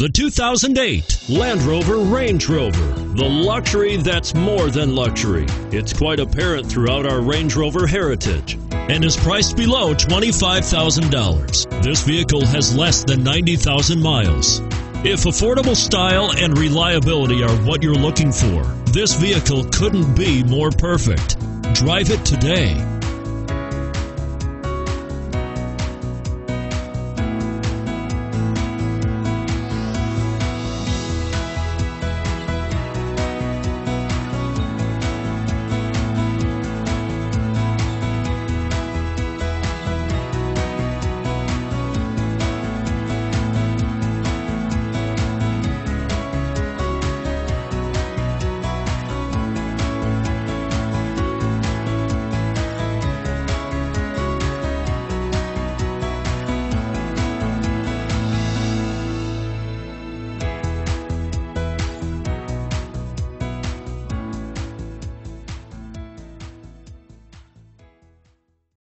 The 2008 Land Rover Range Rover. The luxury that's more than luxury. It's quite apparent throughout our Range Rover heritage and is priced below $25,000. This vehicle has less than 90,000 miles. If affordable style and reliability are what you're looking for, this vehicle couldn't be more perfect. Drive it today.